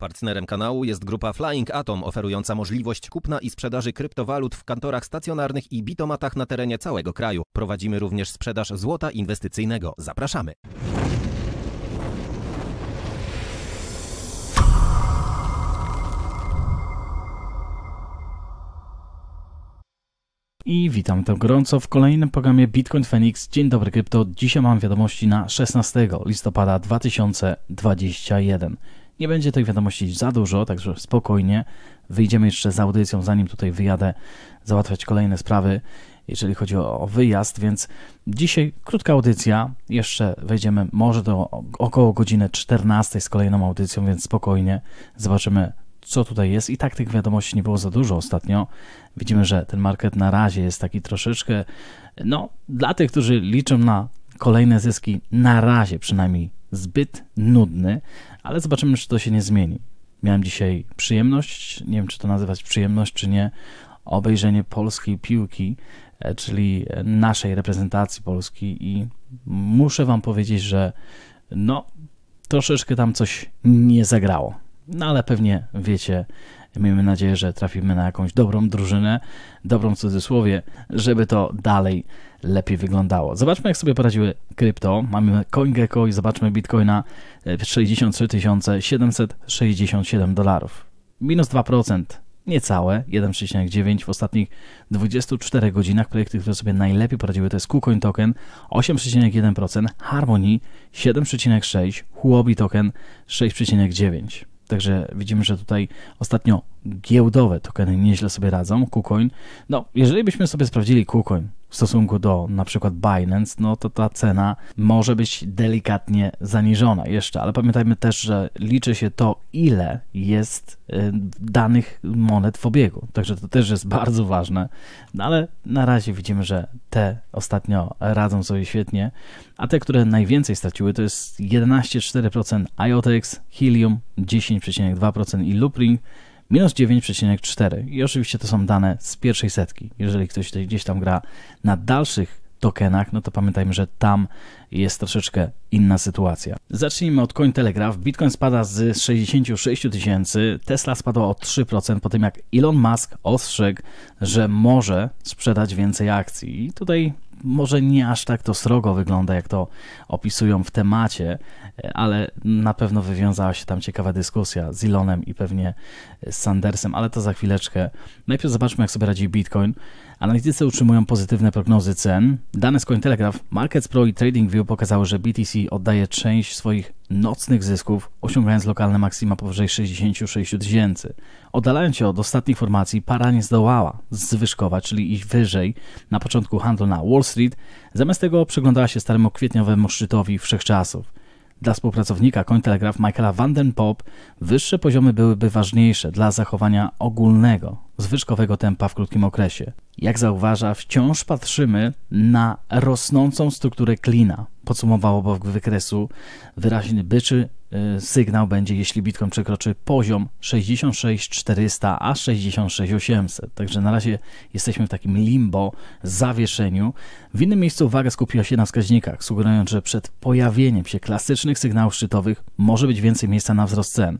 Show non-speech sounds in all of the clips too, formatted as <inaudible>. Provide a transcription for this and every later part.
Partnerem kanału jest grupa Flying Atom, oferująca możliwość kupna i sprzedaży kryptowalut w kantorach stacjonarnych i bitomatach na terenie całego kraju. Prowadzimy również sprzedaż złota inwestycyjnego. Zapraszamy. I witam to gorąco w kolejnym programie Bitcoin Phoenix. Dzień dobry krypto. Dzisiaj mam wiadomości na 16 listopada 2021. Nie będzie tych wiadomości za dużo, także spokojnie. Wyjdziemy jeszcze z audycją, zanim tutaj wyjadę załatwiać kolejne sprawy, jeżeli chodzi o, wyjazd, więc dzisiaj krótka audycja. Jeszcze wejdziemy może do około godziny 14 z kolejną audycją, więc spokojnie. Zobaczymy co tutaj jest. I tak tych wiadomości nie było za dużo ostatnio. Widzimy, że ten market na razie jest taki troszeczkę, no, dla tych, którzy liczą na kolejne zyski, na razie przynajmniej zbyt nudny, ale zobaczymy, czy to się nie zmieni. Miałem dzisiaj przyjemność, nie wiem, czy to nazywać przyjemność, czy nie, obejrzenie polskiej piłki, e, czyli naszej reprezentacji Polski i muszę wam powiedzieć, że no, troszeczkę tam coś nie zagrało. No ale pewnie wiecie, miejmy nadzieję, że trafimy na jakąś dobrą drużynę, dobrą w cudzysłowie, żeby to dalej lepiej wyglądało. Zobaczmy, jak sobie poradziły krypto. Mamy CoinGecko i zobaczmy Bitcoina 63 767 dolarów. Minus 2%, niecałe, 1,9 w ostatnich 24 godzinach. Projekty, które sobie najlepiej poradziły to jest KuCoin Token 8,1%, Harmony 7,6%, Huobi Token 6,9%. Także widzimy, że tutaj ostatnio giełdowe tokeny nieźle sobie radzą. KuCoin, no jeżeli byśmy sobie sprawdzili KuCoin w stosunku do na przykład Binance, no to ta cena może być delikatnie zaniżona jeszcze, ale pamiętajmy też, że liczy się to, ile jest y, danych monet w obiegu. Także to też jest bardzo ważne, no ale na razie widzimy, że te ostatnio radzą sobie świetnie, a te, które najwięcej straciły, to jest 11,4% IOTX, Helium 10,2% i Loopring minus 9,4 i oczywiście to są dane z pierwszej setki. Jeżeli ktoś gdzieś tam gra na dalszych tokenach, no to pamiętajmy, że tam jest troszeczkę inna sytuacja. Zacznijmy od Cointelegraph. Bitcoin spada z 66 tysięcy, Tesla spadła o 3% po tym jak Elon Musk ostrzegł, że może sprzedać więcej akcji. I tutaj może nie aż tak to srogo wygląda, jak to opisują w temacie, ale na pewno wywiązała się tam ciekawa dyskusja z Elonem i pewnie z Sandersem, ale to za chwileczkę. Najpierw zobaczmy, jak sobie radzi Bitcoin. Analitycy utrzymują pozytywne prognozy cen. Dane z Cointelegraph, Markets Pro i TradingView pokazały, że BTC oddaje część swoich nocnych zysków, osiągając lokalne maksima powyżej 66 tysięcy. Oddalając się od ostatnich formacji, para nie zdołała zwyżkować, czyli iść wyżej na początku handlu na Wall Street, zamiast tego przyglądała się staremu kwietniowemu szczytowi wszechczasów. Dla współpracownika Cointelegraph Michaela Vandenpop wyższe poziomy byłyby ważniejsze dla zachowania ogólnego, zwyżkowego tempa w krótkim okresie. Jak zauważa, wciąż patrzymy na rosnącą strukturę klina. Podsumował obok wykresu wyraźny byczy y, sygnał będzie, jeśli Bitcoin przekroczy poziom 66400 a 66800. Także na razie jesteśmy w takim limbo, zawieszeniu. W innym miejscu uwaga skupiła się na wskaźnikach, sugerując, że przed pojawieniem się klasycznych sygnałów szczytowych może być więcej miejsca na wzrost cen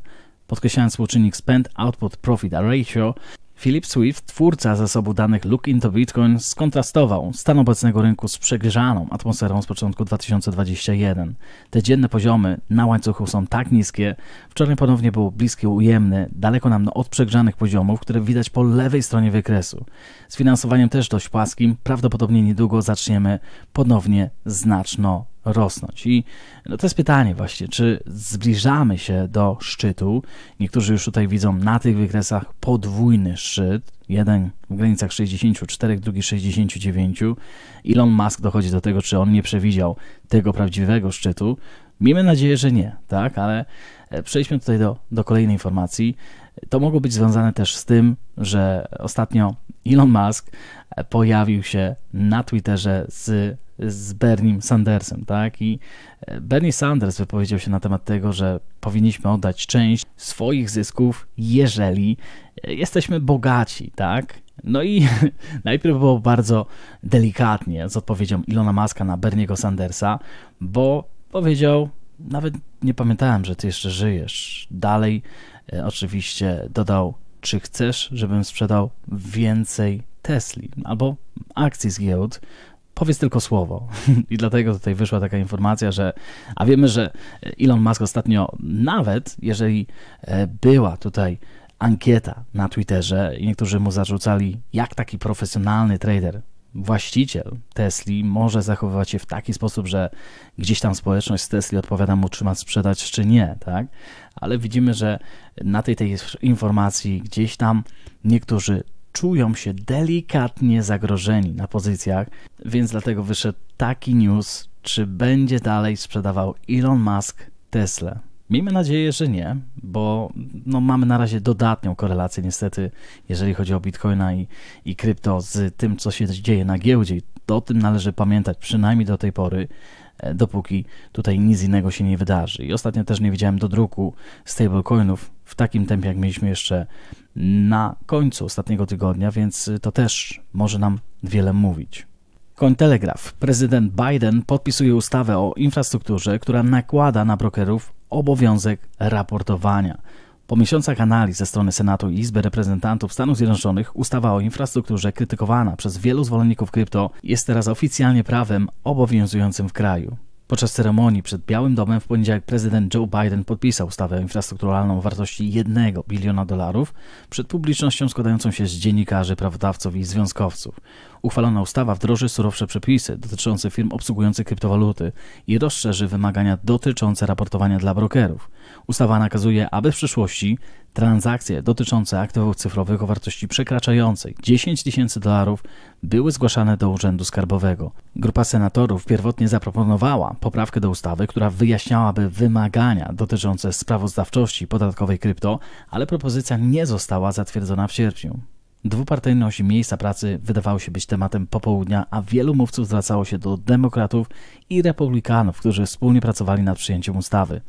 podkreślając współczynnik Spend Output Profit Ratio, Philip Swift, twórca zasobu danych Look into Bitcoin, skontrastował stan obecnego rynku z przegrzaną atmosferą z początku 2021. Te dzienne poziomy na łańcuchu są tak niskie, wczoraj ponownie był bliski ujemny, daleko nam od przegrzanych poziomów, które widać po lewej stronie wykresu. Z finansowaniem też dość płaskim, prawdopodobnie niedługo zaczniemy ponownie znaczno rosnąć. I no to jest pytanie właśnie, czy zbliżamy się do szczytu? Niektórzy już tutaj widzą na tych wykresach podwójny szczyt, jeden w granicach 64, drugi 69. Elon Musk dochodzi do tego, czy on nie przewidział tego prawdziwego szczytu. Miejmy nadzieję, że nie, tak, ale e, przejdźmy tutaj do, do kolejnej informacji. To mogło być związane też z tym, że ostatnio Elon Musk e, pojawił się na Twitterze z z Bernie Sandersem, tak? I e, Bernie Sanders wypowiedział się na temat tego, że powinniśmy oddać część swoich zysków, jeżeli e, jesteśmy bogaci, tak? No i <laughs> najpierw było bardzo delikatnie z odpowiedzią Ilona Maska na Berniego Sandersa, bo powiedział, nawet nie pamiętałem, że ty jeszcze żyjesz. Dalej e, oczywiście dodał, czy chcesz, żebym sprzedał więcej Tesli albo akcji z giełd, powiedz tylko słowo. <laughs> I dlatego tutaj wyszła taka informacja, że, a wiemy, że Elon Musk ostatnio, nawet jeżeli e, była tutaj ankieta na Twitterze i niektórzy mu zarzucali, jak taki profesjonalny trader, właściciel Tesli może zachowywać się w taki sposób, że gdzieś tam społeczność z Tesli odpowiada mu, czy ma sprzedać, czy nie, tak? Ale widzimy, że na tej, tej informacji gdzieś tam niektórzy czują się delikatnie zagrożeni na pozycjach, więc dlatego wyszedł taki news, czy będzie dalej sprzedawał Elon Musk Tesla. Miejmy nadzieję, że nie, bo no, mamy na razie dodatnią korelację niestety, jeżeli chodzi o Bitcoina i, i krypto z tym, co się dzieje na giełdzie. O tym należy pamiętać przynajmniej do tej pory, e, dopóki tutaj nic innego się nie wydarzy. I ostatnio też nie widziałem do druku stablecoinów w takim tempie, jak mieliśmy jeszcze na końcu ostatniego tygodnia, więc to też może nam wiele mówić. Cointelegraph. Prezydent Biden podpisuje ustawę o infrastrukturze, która nakłada na brokerów obowiązek raportowania. Po miesiącach analiz ze strony Senatu i Izby Reprezentantów Stanów Zjednoczonych ustawa o infrastrukturze krytykowana przez wielu zwolenników krypto jest teraz oficjalnie prawem obowiązującym w kraju. Podczas ceremonii przed Białym Domem w poniedziałek prezydent Joe Biden podpisał ustawę infrastrukturalną o wartości 1 biliona dolarów przed publicznością składającą się z dziennikarzy, prawodawców i związkowców. Uchwalona ustawa wdroży surowsze przepisy dotyczące firm obsługujących kryptowaluty i rozszerzy wymagania dotyczące raportowania dla brokerów. Ustawa nakazuje, aby w przyszłości transakcje dotyczące aktywów cyfrowych o wartości przekraczającej 10 tysięcy dolarów były zgłaszane do Urzędu Skarbowego. Grupa senatorów pierwotnie zaproponowała poprawkę do ustawy, która wyjaśniałaby wymagania dotyczące sprawozdawczości podatkowej krypto, ale propozycja nie została zatwierdzona w sierpniu. Dwupartyjność miejsca pracy wydawało się być tematem popołudnia, a wielu mówców zwracało się do demokratów i republikanów, którzy wspólnie pracowali nad przyjęciem ustawy.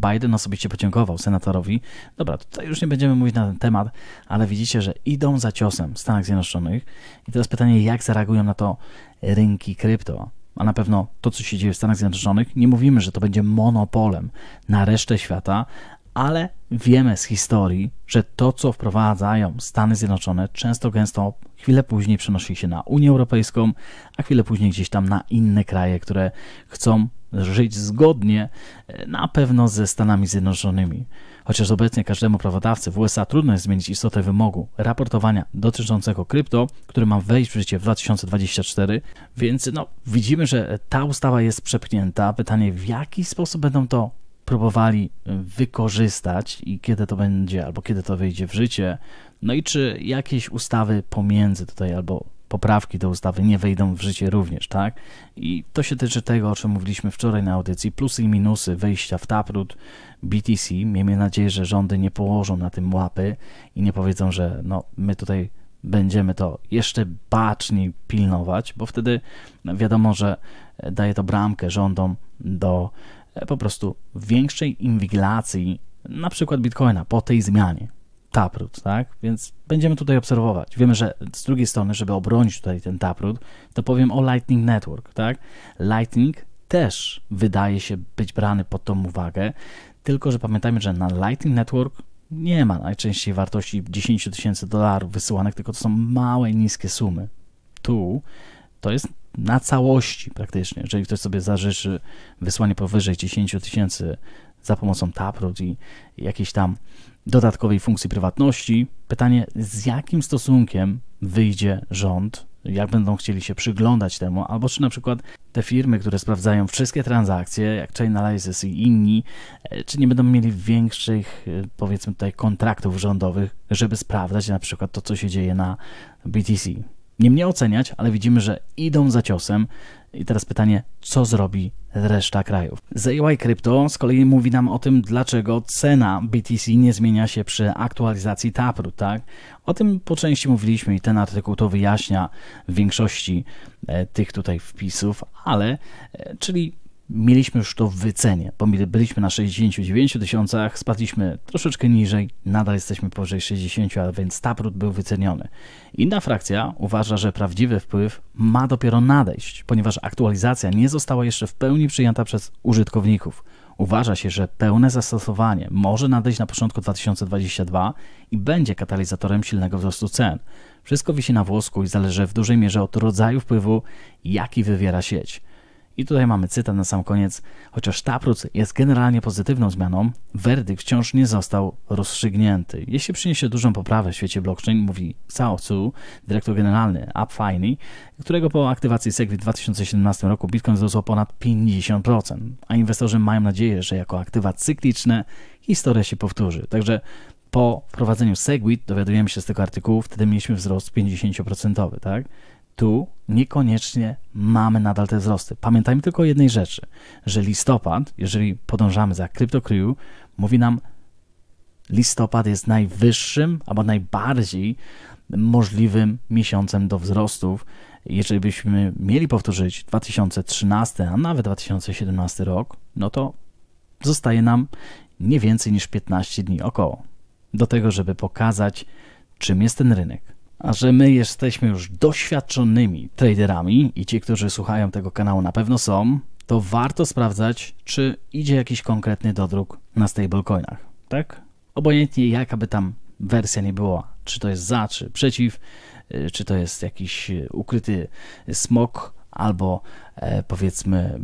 Biden osobiście podziękował senatorowi. Dobra, tutaj już nie będziemy mówić na ten temat, ale widzicie, że idą za ciosem w Stanach Zjednoczonych. I teraz pytanie, jak zareagują na to rynki krypto? A na pewno to, co się dzieje w Stanach Zjednoczonych, nie mówimy, że to będzie monopolem na resztę świata, ale wiemy z historii, że to, co wprowadzają Stany Zjednoczone, często gęsto chwilę później przenosi się na Unię Europejską, a chwilę później gdzieś tam na inne kraje, które chcą żyć zgodnie e, na pewno ze Stanami Zjednoczonymi. Chociaż obecnie każdemu prawodawcy w USA trudno jest zmienić istotę wymogu raportowania dotyczącego krypto, który ma wejść w życie w 2024, więc no, widzimy, że ta ustawa jest przepchnięta. Pytanie, w jaki sposób będą to próbowali wykorzystać i kiedy to będzie, albo kiedy to wejdzie w życie. No i czy jakieś ustawy pomiędzy tutaj, albo poprawki do ustawy nie wejdą w życie również, tak? I to się tyczy tego, o czym mówiliśmy wczoraj na audycji, plusy i minusy wejścia w Taproot BTC. Miejmy nadzieję, że rządy nie położą na tym łapy i nie powiedzą, że no, my tutaj będziemy to jeszcze baczniej pilnować, bo wtedy wiadomo, że daje to bramkę rządom do po prostu większej inwigilacji na przykład Bitcoina po tej zmianie. Taproot, tak? Więc będziemy tutaj obserwować. Wiemy, że z drugiej strony, żeby obronić tutaj ten Taproot, to powiem o Lightning Network, tak? Lightning też wydaje się być brany pod tą uwagę, tylko że pamiętajmy, że na Lightning Network nie ma najczęściej wartości 10 tysięcy dolarów wysyłanych, tylko to są małe, niskie sumy. Tu to jest na całości praktycznie. Jeżeli ktoś sobie zażyczy wysłanie powyżej 10 tysięcy za pomocą Taproot i jakiejś tam dodatkowej funkcji prywatności. Pytanie, z jakim stosunkiem wyjdzie rząd, jak będą chcieli się przyglądać temu, albo czy na przykład te firmy, które sprawdzają wszystkie transakcje, jak Chainalysis i inni, e, czy nie będą mieli większych, e, powiedzmy tutaj, kontraktów rządowych, żeby sprawdzać na przykład to, co się dzieje na BTC. Nie mnie oceniać, ale widzimy, że idą za ciosem. I teraz pytanie, co zrobi reszta krajów? ZY Crypto z kolei mówi nam o tym, dlaczego cena BTC nie zmienia się przy aktualizacji Taproot, tak? O tym po części mówiliśmy i ten artykuł to wyjaśnia w większości e, tych tutaj wpisów, ale e, czyli mieliśmy już to w wycenie. Byliśmy na 69 tysiącach, spadliśmy troszeczkę niżej, nadal jesteśmy powyżej 60, a więc Taproot był wyceniony. Inna frakcja uważa, że prawdziwy wpływ ma dopiero nadejść, ponieważ aktualizacja nie została jeszcze w pełni przyjęta przez użytkowników. Uważa się, że pełne zastosowanie może nadejść na początku 2022 i będzie katalizatorem silnego wzrostu cen. Wszystko wisi na włosku i zależy w dużej mierze od rodzaju wpływu, jaki wywiera sieć. I tutaj mamy cytat na sam koniec. Chociaż Taproot jest generalnie pozytywną zmianą, werdykt wciąż nie został rozstrzygnięty. Jeśli przyniesie dużą poprawę w świecie blockchain, mówi Cao Su, dyrektor generalny AppFiney, którego po aktywacji SegWit w 2017 roku Bitcoin wzrósł ponad 50%, a inwestorzy mają nadzieję, że jako aktywa cykliczne historia się powtórzy. Także po wprowadzeniu SegWit dowiadujemy się z tego artykułu, wtedy mieliśmy wzrost 50%, tak? Tu niekoniecznie mamy nadal te wzrosty. Pamiętajmy tylko o jednej rzeczy, że listopad, jeżeli podążamy za CryptoCrew, mówi nam, listopad jest najwyższym albo najbardziej możliwym miesiącem do wzrostów. Jeżeli byśmy mieli powtórzyć 2013, a nawet 2017 rok, no to zostaje nam nie więcej niż 15 dni około do tego, żeby pokazać, czym jest ten rynek a że my jesteśmy już doświadczonymi traderami i ci, którzy słuchają tego kanału na pewno są, to warto sprawdzać, czy idzie jakiś konkretny dodruk na stablecoinach, tak? Obojętnie jaka by tam wersja nie była, czy to jest za, czy przeciw, y, czy to jest jakiś y, ukryty smok, albo e, powiedzmy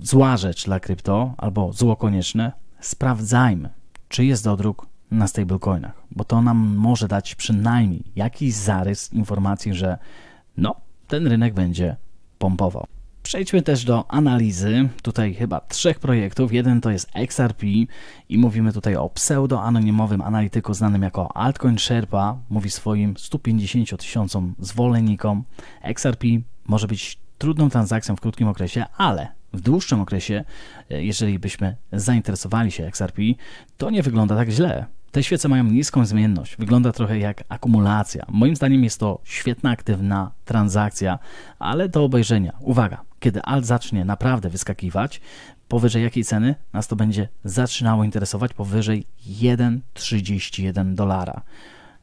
zła rzecz dla krypto, albo zło konieczne, sprawdzajmy, czy jest dodruk na stablecoinach, bo to nam może dać przynajmniej jakiś zarys informacji, że no, ten rynek będzie pompował. Przejdźmy też do analizy. Tutaj chyba trzech projektów. Jeden to jest XRP i mówimy tutaj o pseudo-anonimowym analityku znanym jako Altcoin Sherpa. Mówi swoim 150 tysiącom zwolennikom. XRP może być trudną transakcją w krótkim okresie, ale w dłuższym okresie, e, jeżeli byśmy zainteresowali się XRP, to nie wygląda tak źle. Te świece mają niską zmienność, wygląda trochę jak akumulacja. Moim zdaniem jest to świetna, aktywna transakcja, ale do obejrzenia. Uwaga, kiedy alt zacznie naprawdę wyskakiwać, powyżej jakiej ceny nas to będzie zaczynało interesować powyżej 1,31 dolara.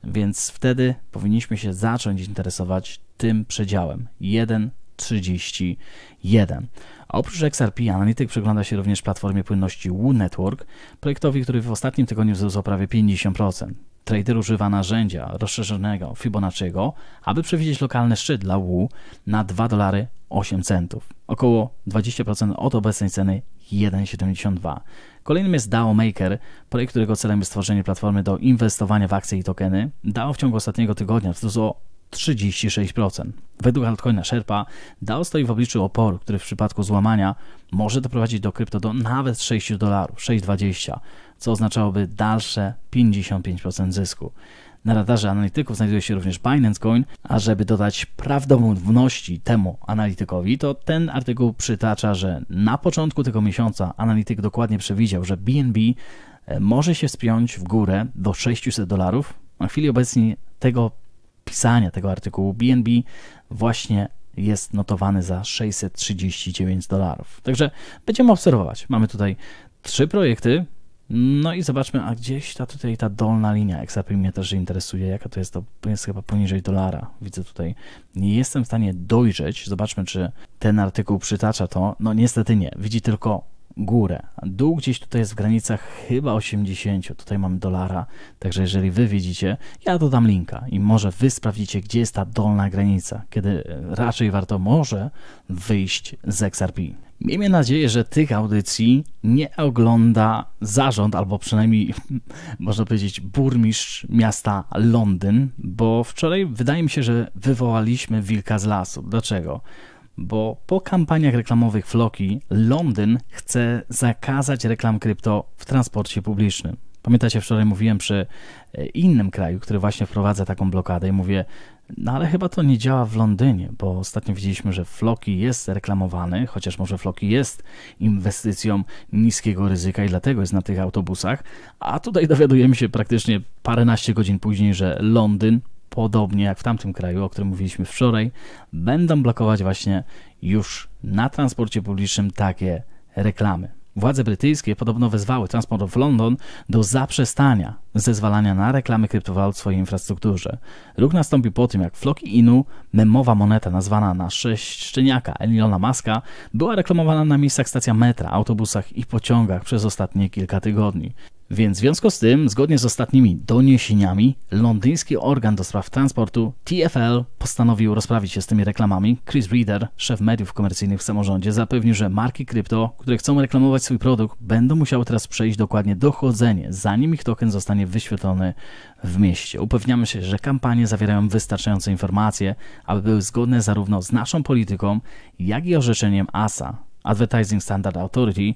Więc wtedy powinniśmy się zacząć interesować tym przedziałem 1,31. A oprócz XRP, analityk przygląda się również platformie płynności Woo Network, projektowi, który w ostatnim tygodniu wzrósł o prawie 50%. Trader używa narzędzia rozszerzonego Fibonacciego, aby przewidzieć lokalny szczyt dla Woo na 2 dolary 8 centów, około 20% od obecnej ceny 1,72. Kolejnym jest DAO Maker, projekt, którego celem jest stworzenie platformy do inwestowania w akcje i tokeny. DAO w ciągu ostatniego tygodnia wzrósł o 36%. Według altcoina Sherpa DAO stoi w obliczu oporu, który w przypadku złamania może doprowadzić do krypto do nawet 6 dolarów, 6,20, co oznaczałoby dalsze 55% zysku. Na radarze analityków znajduje się również Binance Coin, a żeby dodać prawdomówności temu analitykowi, to ten artykuł przytacza, że na początku tego miesiąca analityk dokładnie przewidział, że BNB e, może się spiąć w górę do 600 dolarów. Na chwili obecnej tego pisania tego artykułu BNB właśnie jest notowany za 639 dolarów. Także będziemy obserwować. Mamy tutaj trzy projekty. No i zobaczmy, a gdzieś ta tutaj ta dolna linia XRP mnie też interesuje, jaka to jest, to jest chyba poniżej dolara. Widzę tutaj, nie jestem w stanie dojrzeć. Zobaczmy, czy ten artykuł przytacza to. No niestety nie. Widzi tylko górę. Dół gdzieś tutaj jest w granicach chyba 80. Tutaj mamy dolara. Także jeżeli wy widzicie, ja dodam linka i może wy sprawdzicie, gdzie jest ta dolna granica, kiedy raczej warto może wyjść z XRP. Miejmy nadzieję, że tych audycji nie ogląda zarząd, albo przynajmniej <laughs> można powiedzieć burmistrz miasta Londyn, bo wczoraj wydaje mi się, że wywołaliśmy wilka z lasu. Dlaczego? Bo po kampaniach reklamowych Floki Londyn chce zakazać reklam krypto w transporcie publicznym. Pamiętacie, wczoraj mówiłem przy e, innym kraju, który właśnie wprowadza taką blokadę i mówię, no ale chyba to nie działa w Londynie, bo ostatnio widzieliśmy, że Floki jest reklamowany, chociaż może Floki jest inwestycją niskiego ryzyka i dlatego jest na tych autobusach, a tutaj dowiadujemy się praktycznie paręnaście godzin później, że Londyn podobnie jak w tamtym kraju, o którym mówiliśmy wczoraj, będą blokować właśnie już na transporcie publicznym takie reklamy. Władze brytyjskie podobno wezwały Transport of London do zaprzestania zezwalania na reklamy kryptowalut w swojej infrastrukturze. Ruch nastąpił po tym, jak Floki Inu, memowa moneta nazwana na sześć szczeniaka Elona Muska, była reklamowana na miejscach stacja metra, autobusach i pociągach przez ostatnie kilka tygodni. Więc w związku z tym, zgodnie z ostatnimi doniesieniami, londyński organ do spraw transportu TFL postanowił rozprawić się z tymi reklamami. Chris Reader, szef mediów komercyjnych w samorządzie, zapewnił, że marki krypto, które chcą reklamować swój produkt, będą musiały teraz przejść dokładnie dochodzenie, zanim ich token zostanie wyświetlony w mieście. Upewniamy się, że kampanie zawierają wystarczające informacje, aby były zgodne zarówno z naszą polityką, jak i orzeczeniem ASA, Advertising Standard Authority,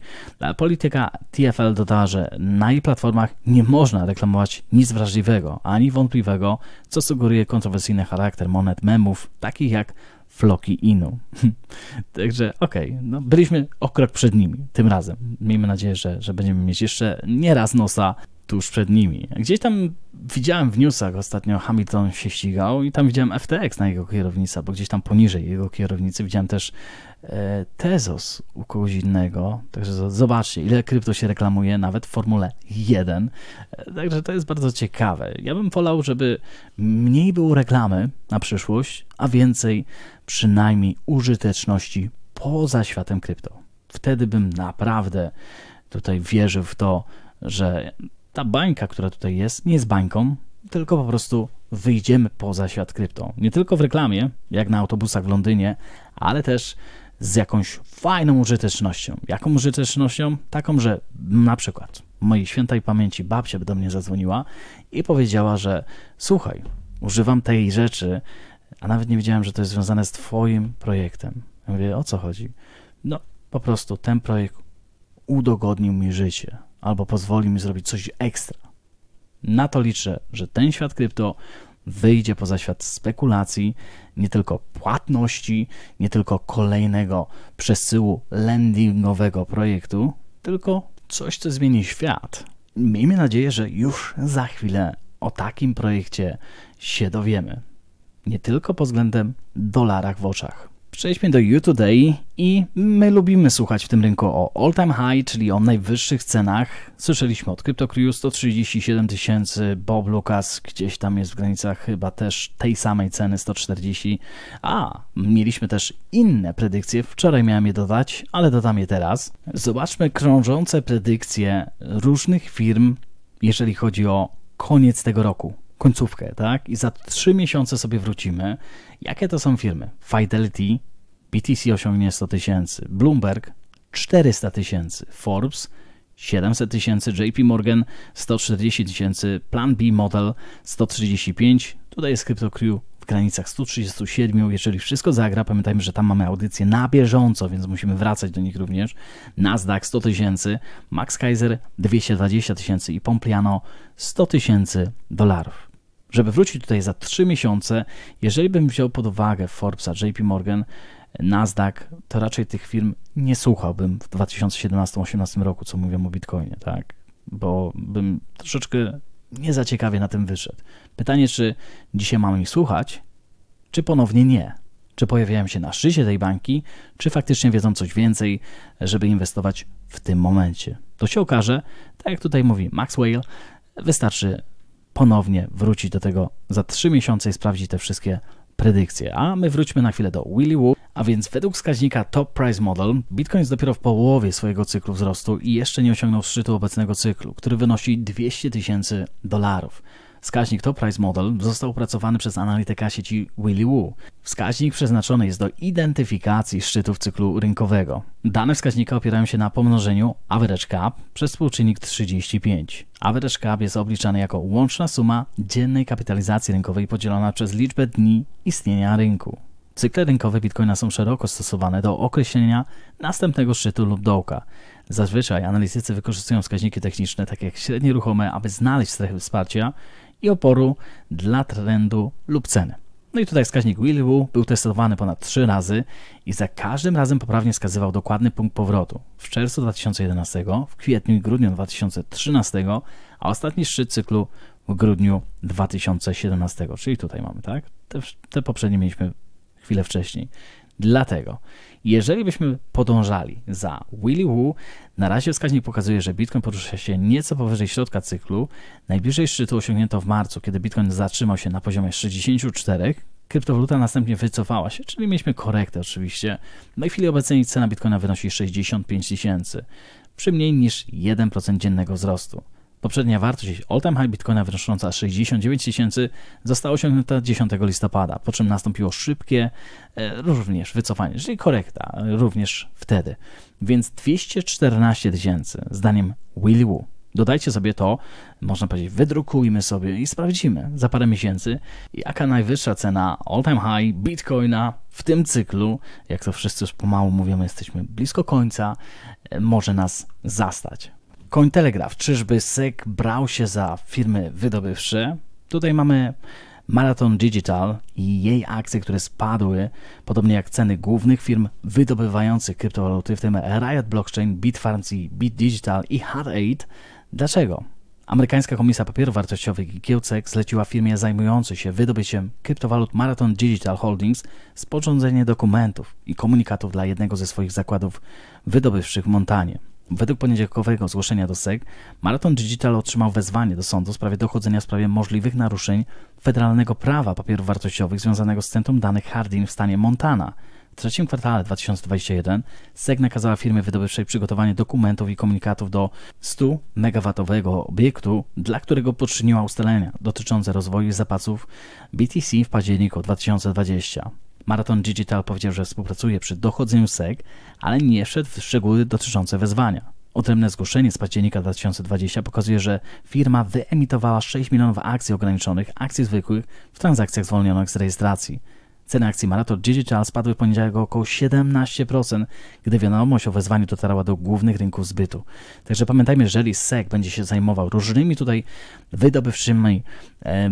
polityka TFL dodała, że na jej platformach nie można reklamować nic wrażliwego ani wątpliwego, co sugeruje kontrowersyjny charakter monet memów, takich jak Floki Inu. <laughs> Także okej, okay, no byliśmy o krok przed nimi tym razem. Miejmy nadzieję, że, że będziemy mieć jeszcze nieraz nosa tuż przed nimi. Gdzieś tam widziałem w newsach ostatnio Hamilton się ścigał i tam widziałem FTX na jego kierownicy, bo gdzieś tam poniżej jego kierownicy widziałem też e, Tezos u kogoś innego. Także zobaczcie, ile krypto się reklamuje nawet w Formule 1. E, także to jest bardzo ciekawe. Ja bym wolał, żeby mniej było reklamy na przyszłość, a więcej przynajmniej użyteczności poza światem krypto. Wtedy bym naprawdę tutaj wierzył w to, że ta bańka, która tutaj jest, nie jest bańką, tylko po prostu wyjdziemy poza świat krypto. Nie tylko w reklamie, jak na autobusach w Londynie, ale też z jakąś fajną użytecznością. Jaką użytecznością? Taką, że na przykład mojej świętej pamięci babcia by do mnie zadzwoniła i powiedziała, że słuchaj, używam tej rzeczy, a nawet nie wiedziałem, że to jest związane z Twoim projektem. Ja mówię, o co chodzi? No, po prostu ten projekt udogodnił mi życie albo pozwoli mi zrobić coś ekstra. Na to liczę, że ten świat krypto wyjdzie poza świat spekulacji, nie tylko płatności, nie tylko kolejnego przesyłu landingowego projektu, tylko coś, co zmieni świat. Miejmy nadzieję, że już za chwilę o takim projekcie się dowiemy. Nie tylko pod względem dolarach w oczach. Przejdźmy do You Today i my lubimy słuchać w tym rynku o all time high, czyli o najwyższych cenach. Słyszeliśmy od CryptoCrew 137 tysięcy, Bob Lucas gdzieś tam jest w granicach chyba też tej samej ceny 140. A, mieliśmy też inne predykcje, wczoraj miałem je dodać, ale dodam je teraz. Zobaczmy krążące predykcje różnych firm, jeżeli chodzi o koniec tego roku końcówkę, tak? I za trzy miesiące sobie wrócimy. Jakie to są firmy? Fidelity, BTC osiągnie 100 tysięcy, Bloomberg 400 tysięcy, Forbes 700 tysięcy, JP Morgan 140 tysięcy, Plan B Model 135, tutaj jest CryptoCrew w granicach 137, jeżeli wszystko zagra, pamiętajmy, że tam mamy audycję na bieżąco, więc musimy wracać do nich również, Nasdaq 100 tysięcy, Max Kaiser 220 tysięcy i Pompliano 100 tysięcy dolarów. Żeby wrócić tutaj za 3 miesiące, jeżeli bym wziął pod uwagę Forbesa, JP Morgan, Nasdaq, to raczej tych firm nie słuchałbym w 2017-2018 roku, co mówią o Bitcoinie, tak? Bo bym troszeczkę nie za ciekawie na tym wyszedł. Pytanie, czy dzisiaj mamy ich słuchać, czy ponownie nie? Czy pojawiają się na szczycie tej banki, czy faktycznie wiedzą coś więcej, żeby inwestować w tym momencie? To się okaże, tak jak tutaj mówi Maxwell, wystarczy ponownie wrócić do tego za 3 miesiące i sprawdzić te wszystkie predykcje. A my wróćmy na chwilę do Willy Woo, a więc według wskaźnika Top Price Model Bitcoin jest dopiero w połowie swojego cyklu wzrostu i jeszcze nie osiągnął szczytu obecnego cyklu, który wynosi 200 tysięcy dolarów. Wskaźnik Top Price Model został opracowany przez analityka sieci Willy Woo. Wskaźnik przeznaczony jest do identyfikacji szczytów cyklu rynkowego. Dane wskaźnika opierają się na pomnożeniu average cap przez współczynnik 35. Average cap jest obliczany jako łączna suma dziennej kapitalizacji rynkowej podzielona przez liczbę dni istnienia rynku. Cykle rynkowe Bitcoina są szeroko stosowane do określenia następnego szczytu lub dołka. Zazwyczaj analitycy wykorzystują wskaźniki techniczne, takie jak średnie ruchome, aby znaleźć strefy wsparcia i oporu dla trendu lub ceny. No i tutaj wskaźnik Willu był testowany ponad 3 razy i za każdym razem poprawnie wskazywał dokładny punkt powrotu. W czerwcu 2011, w kwietniu i grudniu 2013, a ostatni szczyt cyklu w grudniu 2017, czyli tutaj mamy, tak? Te, te poprzednie mieliśmy chwilę wcześniej. Dlatego, jeżeli byśmy podążali za Willy Woo, na razie wskaźnik pokazuje, że Bitcoin porusza się nieco powyżej środka cyklu. Najbliżej szczytu osiągnięto w marcu, kiedy Bitcoin zatrzymał się na poziomie 64. Kryptowaluta następnie wycofała się, czyli mieliśmy korektę oczywiście. No i w chwili obecnej cena Bitcoina wynosi 65 tysięcy, przy mniej niż 1% dziennego wzrostu. Poprzednia wartość all-time high Bitcoina wynosząca 69 tysięcy została osiągnięta 10 listopada, po czym nastąpiło szybkie e, również wycofanie, czyli korekta również wtedy. Więc 214 tysięcy, zdaniem Willy Woo. Dodajcie sobie to, można powiedzieć, wydrukujmy sobie i sprawdzimy za parę miesięcy, jaka najwyższa cena all-time high Bitcoina w tym cyklu, jak to wszyscy już pomału mówią, jesteśmy blisko końca, e, może nas zastać. Cointelegraph, czyżby SEC brał się za firmy wydobywcze? Tutaj mamy Marathon Digital i jej akcje, które spadły, podobnie jak ceny głównych firm wydobywających kryptowaluty, w tym Riot Blockchain, Bitfarms i BitDigital i Hut8. Dlaczego? Amerykańska Komisja Papierów Wartościowych i Kiełcek zleciła firmie zajmującej się wydobyciem kryptowalut Marathon Digital Holdings sporządzenie dokumentów i komunikatów dla jednego ze swoich zakładów wydobywczych w Montanie. Według poniedziałkowego zgłoszenia do SEC, Marathon Digital otrzymał wezwanie do sądu w sprawie dochodzenia w sprawie możliwych naruszeń federalnego prawa papierów wartościowych związanego z Centrum Danych Hardin w stanie Montana. W trzecim kwartale 2021 SEC nakazała firmie wydobywczej przygotowanie dokumentów i komunikatów do 100 MW obiektu, dla którego poczyniła ustalenia dotyczące rozwoju zapasów BTC w październiku 2020. Marathon Digital powiedział, że współpracuje przy dochodzeniu SEC, ale nie wszedł w szczegóły dotyczące wezwania. Odrębne zgłoszenie z października 2020 pokazuje, że firma wyemitowała 6 milionów akcji ograniczonych, akcji zwykłych w transakcjach zwolnionych z rejestracji. Ceny akcji Marathon Digital spadły w poniedziałek o około 17%, gdy wiadomość o wezwaniu dotarła do głównych rynków zbytu. Także pamiętajmy, jeżeli SEC będzie się zajmował różnymi tutaj wydobywczymi e,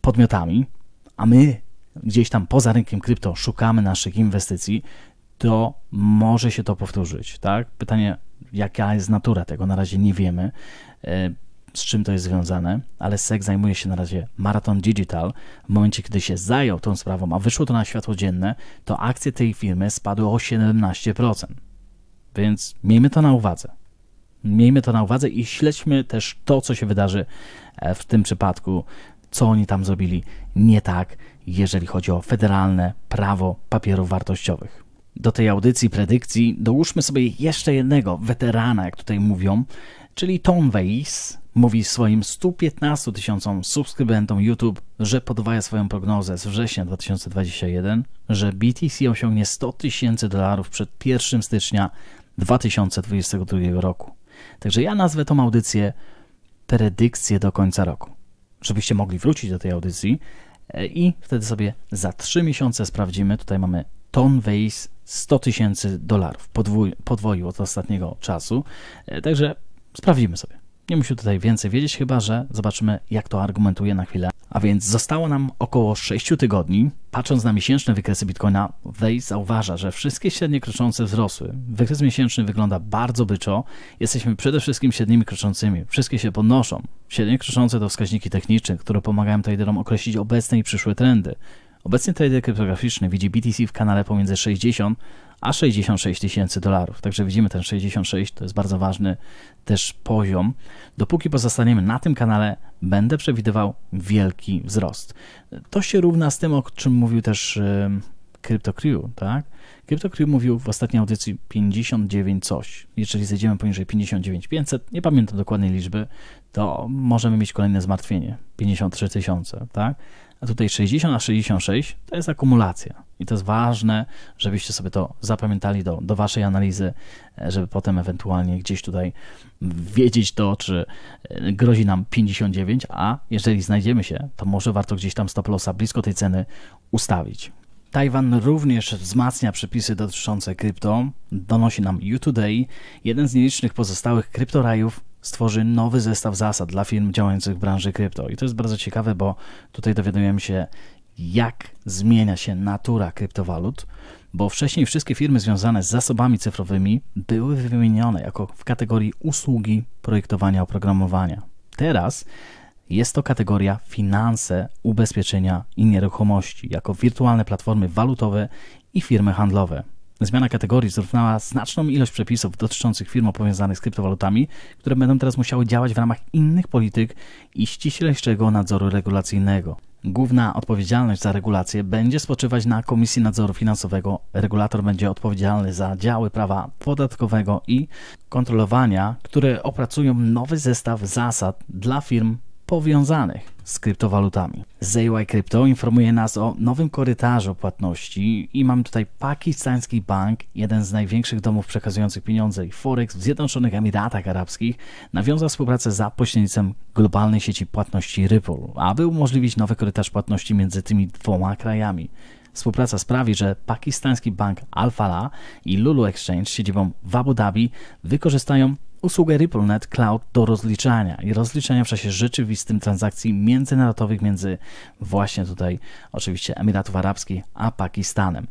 podmiotami, a my gdzieś tam poza rynkiem krypto szukamy naszych inwestycji, to może się to powtórzyć, tak? Pytanie, jaka jest natura tego, na razie nie wiemy, e, z czym to jest związane, ale SEC zajmuje się na razie Marathon Digital. W momencie, kiedy się zajął tą sprawą, a wyszło to na światło dzienne, to akcje tej firmy spadły o 17%. Więc miejmy to na uwadze. Miejmy to na uwadze i śledźmy też to, co się wydarzy e, w tym przypadku, co oni tam zrobili nie tak, jeżeli chodzi o federalne prawo papierów wartościowych. Do tej audycji predykcji dołóżmy sobie jeszcze jednego weterana, jak tutaj mówią, czyli Tom Weiss mówi swoim 115 tysiącom subskrybentom YouTube, że podwaja swoją prognozę z września 2021, że BTC osiągnie 100 tysięcy dolarów przed 1 stycznia 2022 roku. Także ja nazwę tą audycję predykcję do końca roku, żebyście mogli wrócić do tej audycji i wtedy sobie za 3 miesiące sprawdzimy. Tutaj mamy Ton Weiss 100 tysięcy dolarów, podwoił od ostatniego czasu. E, także sprawdzimy sobie. Nie musi tutaj więcej wiedzieć, chyba że zobaczymy, jak to argumentuje na chwilę. A więc zostało nam około 6 tygodni. Patrząc na miesięczne wykresy Bitcoina, Weiss zauważa, że wszystkie średnie kroczące wzrosły. Wykres miesięczny wygląda bardzo byczo. Jesteśmy przede wszystkim średnimi kroczącymi. Wszystkie się podnoszą. Średnie kroczące to wskaźniki techniczne, które pomagają traderom określić obecne i przyszłe trendy. Obecny trader kryptograficzny widzi BTC w kanale pomiędzy 60 a 66 tysięcy dolarów. Także widzimy ten 66, to jest bardzo ważny też poziom. Dopóki pozostaniemy na tym kanale, będę przewidywał wielki wzrost. To się równa z tym, o czym mówił też CryptoCrew, tak? CryptoCrew mówił w ostatniej audycji 59 coś. Jeżeli zejdziemy poniżej 59 500, nie pamiętam dokładnej liczby, to możemy mieć kolejne zmartwienie. 53 tysiące, tak? a tutaj 60 na 66 to jest akumulacja. I to jest ważne, żebyście sobie to zapamiętali do, do waszej analizy, żeby potem ewentualnie gdzieś tutaj wiedzieć to, czy e, grozi nam 59, a jeżeli znajdziemy się, to może warto gdzieś tam stop lossa blisko tej ceny ustawić. Tajwan również wzmacnia przepisy dotyczące krypto, donosi nam U-Today, jeden z nielicznych pozostałych kryptorajów stworzy nowy zestaw zasad dla firm działających w branży krypto. I to jest bardzo ciekawe, bo tutaj dowiadujemy się, jak zmienia się natura kryptowalut, bo wcześniej wszystkie firmy związane z zasobami cyfrowymi były wymienione jako w kategorii usługi projektowania oprogramowania. Teraz jest to kategoria finanse, ubezpieczenia i nieruchomości, jako wirtualne platformy walutowe i firmy handlowe. Zmiana kategorii zrównała znaczną ilość przepisów dotyczących firm powiązanych z kryptowalutami, które będą teraz musiały działać w ramach innych polityk i ściślejszego nadzoru regulacyjnego. Główna odpowiedzialność za regulację będzie spoczywać na Komisji Nadzoru Finansowego. Regulator będzie odpowiedzialny za działy prawa podatkowego i kontrolowania, które opracują nowy zestaw zasad dla firm powiązanych z kryptowalutami. ZY Crypto informuje nas o nowym korytarzu płatności i mamy tutaj pakistański bank, jeden z największych domów przekazujących pieniądze i Forex w Zjednoczonych Emiratach Arabskich, nawiązał współpracę za pośrednictwem globalnej sieci płatności Ripple, aby umożliwić nowy korytarz płatności między tymi dwoma krajami. Współpraca sprawi, że pakistański bank Al-Falah i Lulu Exchange siedzibą w Abu Dhabi wykorzystają usługę RippleNet Cloud do rozliczania i rozliczania w czasie rzeczywistym transakcji międzynarodowych między właśnie tutaj oczywiście Emiratów Arabskich a Pakistanem.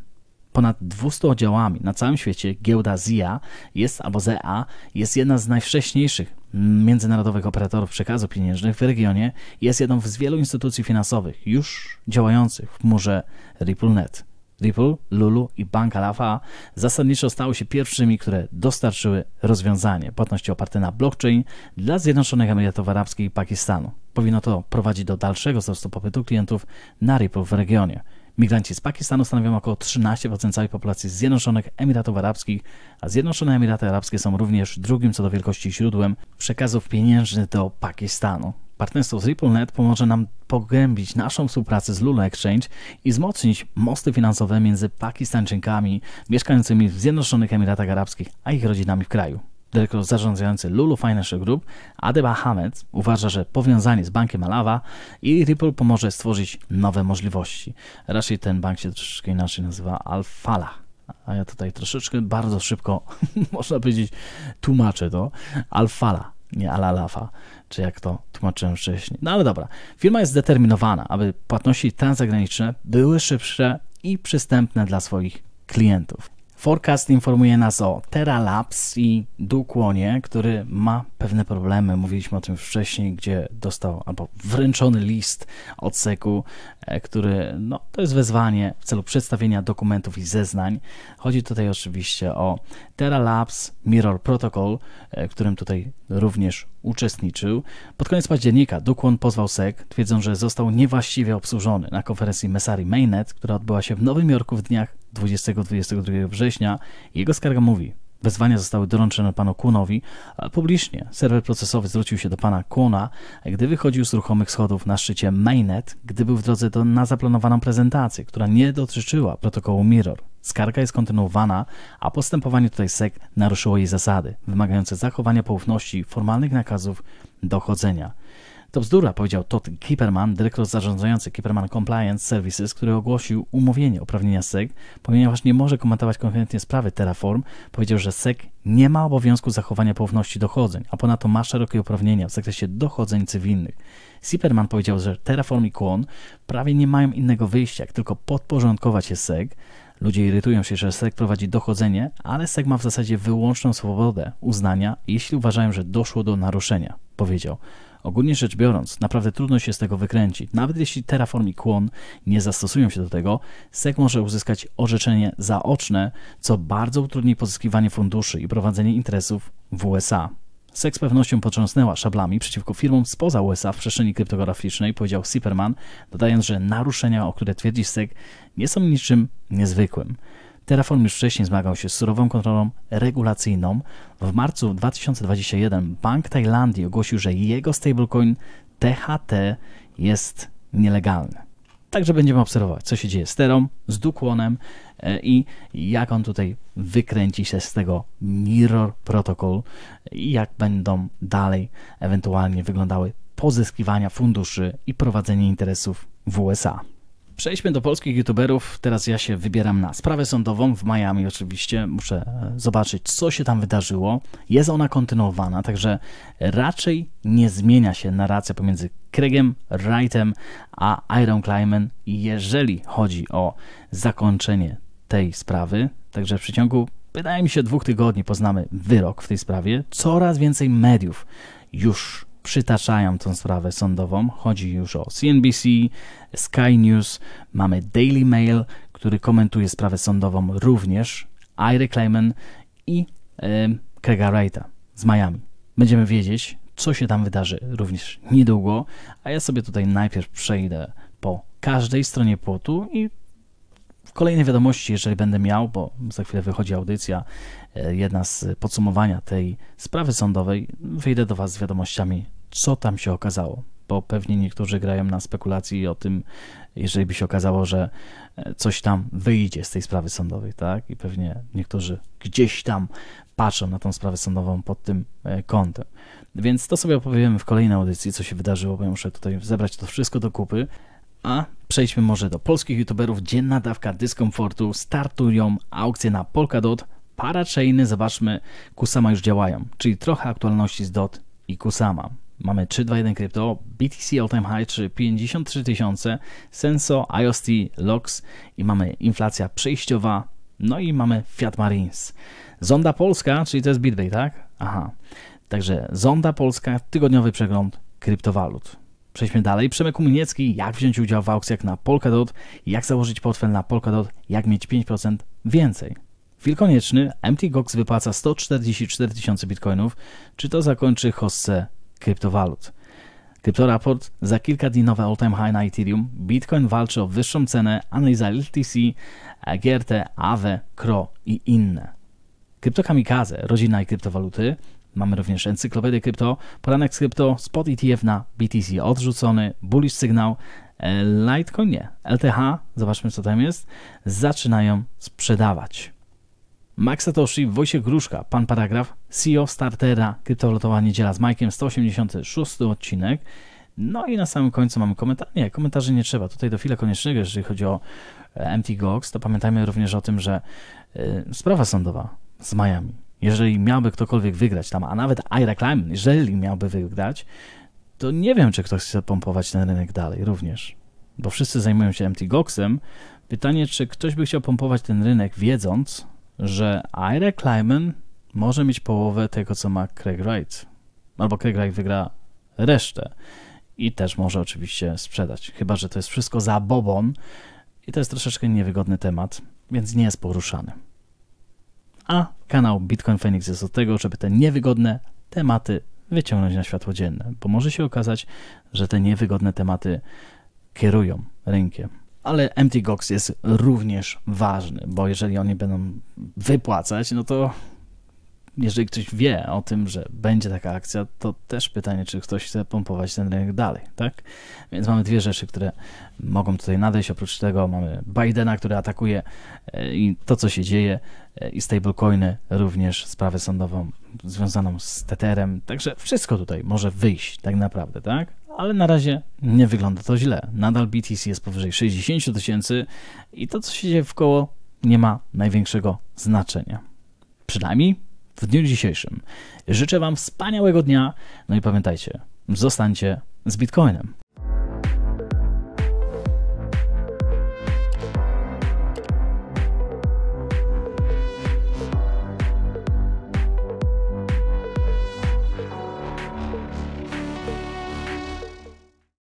Ponad 200 oddziałami na całym świecie giełda ZIA jest albo ZA jest jedna z najwcześniejszych międzynarodowych operatorów przekazu pieniężnych w regionie i jest jedną z wielu instytucji finansowych już działających w chmurze RippleNet. Ripple, Lulu i Bank Alafa zasadniczo stały się pierwszymi, które dostarczyły rozwiązanie płatności oparte na blockchain dla Zjednoczonych Emiratów Arabskich i Pakistanu. Powinno to prowadzić do dalszego wzrostu popytu klientów na Ripple w regionie. Migranci z Pakistanu stanowią około 13% całej populacji Zjednoczonych Emiratów Arabskich, a Zjednoczone Emiraty Arabskie są również drugim co do wielkości źródłem przekazów pieniężnych do Pakistanu. Partnerstwo z RippleNet pomoże nam pogłębić naszą współpracę z Lulu Exchange i wzmocnić mosty finansowe między Pakistańczykami mieszkającymi w Zjednoczonych Emiratach Arabskich, a ich rodzinami w kraju. Dyrektor zarządzający Lulu Financial Group, Adeba Hamed, uważa, że powiązanie z bankiem Alawa i Ripple pomoże stworzyć nowe możliwości. Raczej ten bank się troszeczkę inaczej nazywa Alfala. A ja tutaj troszeczkę bardzo szybko, <laughs> można powiedzieć, tłumaczę to. Alfala, nie Alalafa czy jak to tłumaczyłem wcześniej. No ale dobra, firma jest zdeterminowana, aby płatności transgraniczne były szybsze i przystępne dla swoich klientów. Forecast informuje nas o Terra Labs i Dukłonie, który ma pewne problemy. Mówiliśmy o tym wcześniej, gdzie dostał albo wręczony list od SEC-u, e, który no, to jest wezwanie w celu przedstawienia dokumentów i zeznań. Chodzi tutaj oczywiście o Terra Labs Mirror Protocol, e, którym tutaj również uczestniczył. Pod koniec października Dukwon pozwał SEC, twierdząc, że został niewłaściwie obsłużony na konferencji Messari Mainnet, która odbyła się w Nowym Jorku w dniach 20-22 września. Jego skarga mówi, Wezwania zostały doręczone panu Kunowi, publicznie serwer procesowy zwrócił się do pana Kuna, gdy wychodził z ruchomych schodów na szczycie Mainnet, gdy był w drodze do, na zaplanowaną prezentację, która nie dotyczyła protokołu Mirror. Skarga jest kontynuowana, a postępowanie tutaj SEC naruszyło jej zasady, wymagające zachowania poufności formalnych nakazów dochodzenia. To bzdura, powiedział Todd Kipperman, dyrektor zarządzający Kipperman Compliance Services, który ogłosił umówienie uprawnienia SEC, ponieważ nie może komentować konkretnie sprawy Terraform, powiedział, że SEC nie ma obowiązku zachowania poufności dochodzeń, a ponadto ma szerokie uprawnienia w zakresie dochodzeń cywilnych. Zipperman powiedział, że Terraform i Quon prawie nie mają innego wyjścia, jak tylko podporządkować się SEC, Ludzie irytują się, że SEC prowadzi dochodzenie, ale SEC ma w zasadzie wyłączną swobodę uznania, jeśli uważają, że doszło do naruszenia, powiedział. Ogólnie rzecz biorąc, naprawdę trudno się z tego wykręcić. Nawet jeśli Terraform i Quon nie zastosują się do tego, SEC może uzyskać orzeczenie zaoczne, co bardzo utrudni pozyskiwanie funduszy i prowadzenie interesów w USA. SEC z pewnością potrząsnęła szablami przeciwko firmom spoza USA w przestrzeni kryptograficznej, powiedział Zipperman, dodając, że naruszenia, o które twierdzi SEC, nie są niczym niezwykłym. Terraform już wcześniej zmagał się z surową kontrolą regulacyjną. W marcu 2021 Bank Tajlandii ogłosił, że jego stablecoin THT jest nielegalny. Także będziemy obserwować, co się dzieje z Terą, z Dukłonem e, i jak on tutaj wykręci się z tego Mirror Protocol i jak będą dalej ewentualnie wyglądały pozyskiwania funduszy i prowadzenie interesów w USA. Przejdźmy do polskich youtuberów. Teraz ja się wybieram na sprawę sądową w Miami oczywiście. Muszę e, zobaczyć, co się tam wydarzyło. Jest ona kontynuowana, także raczej nie zmienia się narracja pomiędzy Craigiem Wrightem a Iron Kleiman, jeżeli chodzi o zakończenie tej sprawy. Także w przeciągu, wydaje mi się, dwóch tygodni poznamy wyrok w tej sprawie. Coraz więcej mediów już przytaczają tę sprawę sądową. Chodzi już o CNBC, Sky News, mamy Daily Mail, który komentuje sprawę sądową również, Ira Clayman i e, Craiga Wrighta z Miami. Będziemy wiedzieć, co się tam wydarzy również niedługo, a ja sobie tutaj najpierw przejdę po każdej stronie płotu i w kolejnej wiadomości, jeżeli będę miał, bo za chwilę wychodzi audycja, jedna z podsumowania tej sprawy sądowej, wyjdę do Was z wiadomościami, co tam się okazało, bo pewnie niektórzy grają na spekulacji o tym, jeżeli by się okazało, że e, coś tam wyjdzie z tej sprawy sądowej, tak? I pewnie niektórzy gdzieś tam patrzą na tą sprawę sądową pod tym e, kątem. Więc to sobie opowiemy w kolejnej audycji, co się wydarzyło, bo ja muszę tutaj zebrać to wszystko do kupy. A przejdźmy może do polskich youtuberów. Dzienna dawka dyskomfortu. Startują aukcje na Polkadot. Parachainy, zobaczmy, Kusama już działają, czyli trochę aktualności z DOT i Kusama. Mamy 321 krypto, BTC all time high, czy 53 tysiące, Senso, IOST, LOX i mamy inflacja przejściowa, no i mamy Fiat Marines. Zonda Polska, czyli to jest Bitbay, tak? Aha. Także Zonda Polska, tygodniowy przegląd kryptowalut. Przejdźmy dalej. Przemek Umieniecki, jak wziąć udział w aukcjach na Polkadot, jak założyć portfel na Polkadot, jak mieć 5% więcej. Chwil konieczny, MT Gox wypłaca 144 tysiące bitcoinów. Czy to zakończy hossę kryptowalut? Kryptoraport, za kilka dni nowe all-time high na Ethereum, Bitcoin walczy o wyższą cenę, analiza LTC, GRT, AVE, CRO i inne. Kryptokamikaze, rodzina i kryptowaluty, Mamy również encyklopedię krypto, poranek z krypto, spot ETF na BTC odrzucony, bullish sygnał, e, Litecoin nie, LTH, zobaczmy co tam jest, zaczynają sprzedawać. Max Satoshi, Wojciech Gruszka, pan paragraf, CEO Startera, kryptowalutowa niedziela z Mike'iem, 186 odcinek. No i na samym końcu mamy komentarz. Nie, komentarzy nie trzeba. Tutaj do chwila koniecznego, jeżeli chodzi o e, MT Gox, to pamiętajmy również o tym, że y, sprawa sądowa z Miami jeżeli miałby ktokolwiek wygrać tam, a nawet Ira Climb, jeżeli miałby wygrać, to nie wiem, czy ktoś chce pompować ten rynek dalej również. Bo wszyscy zajmują się MT Goxem. Pytanie, czy ktoś by chciał pompować ten rynek, wiedząc, że Ira Kleiman może mieć połowę tego, co ma Craig Wright. Albo Craig Wright wygra resztę. I też może oczywiście sprzedać. Chyba, że to jest wszystko za bobon. I to jest troszeczkę niewygodny temat, więc nie jest poruszany a kanał Bitcoin Phoenix jest od tego, żeby te niewygodne tematy wyciągnąć na światło dzienne, bo może się okazać, że te niewygodne tematy kierują rynkiem. Ale Empty Gox jest również ważny, bo jeżeli oni będą wypłacać, no to jeżeli ktoś wie o tym, że będzie taka akcja, to też pytanie, czy ktoś chce pompować ten rynek dalej, tak? Więc mamy dwie rzeczy, które mogą tutaj nadejść. Oprócz tego mamy Bidena, który atakuje e, i to, co się dzieje, e, i stablecoiny, również sprawę sądową związaną z Tetherem. Także wszystko tutaj może wyjść tak naprawdę, tak? Ale na razie nie wygląda to źle. Nadal BTC jest powyżej 60 tysięcy i to, co się dzieje w koło, nie ma największego znaczenia. Przynajmniej w dniu dzisiejszym. Życzę Wam wspaniałego dnia, no i pamiętajcie, zostańcie z Bitcoinem.